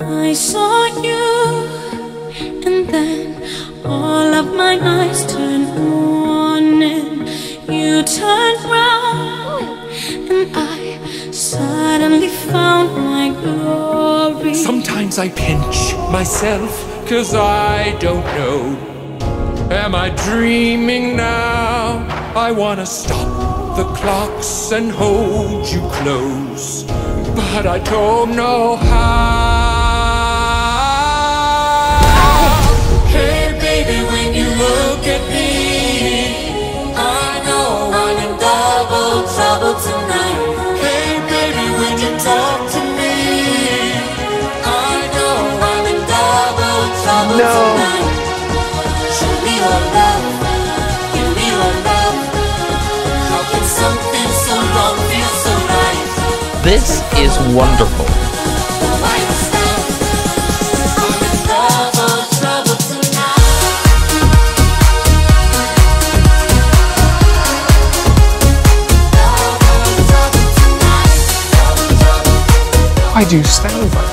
I saw you, and then all of my eyes turned on, and you turned round, and I suddenly found my glory. Sometimes I pinch myself, cause I don't know. Am I dreaming now? I wanna stop the clocks and hold you close, but I don't know how. This is wonderful. Why stop? I'm in double trouble tonight. I do stand by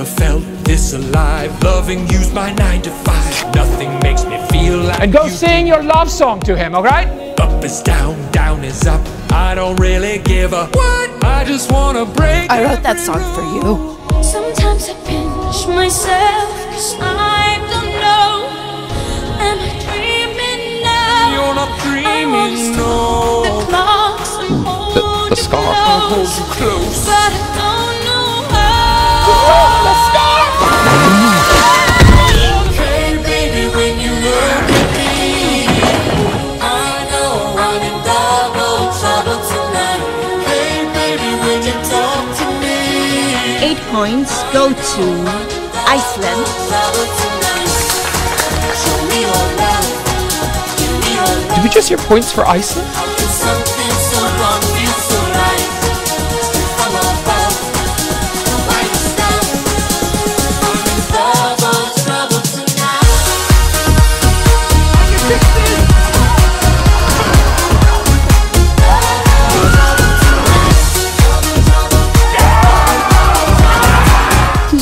Never felt this alive. Loving you's my nine to five. Nothing makes me feel like And go you sing your love song to him, alright? Up is down, down is up. I don't really give a what. I just wanna break. I wrote that song for you. Sometimes I pinch myself, cause I don't know. Am I dreaming now? You're not dreaming, stop the no. clocks and hold The- the scarf. I'll hold close, you close. Eight points go to Iceland. Did we just hear points for Iceland?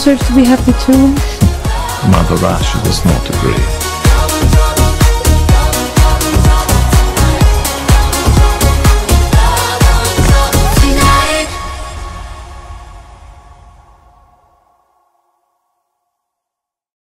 Deserves to be happy too. Mother Russia does not agree.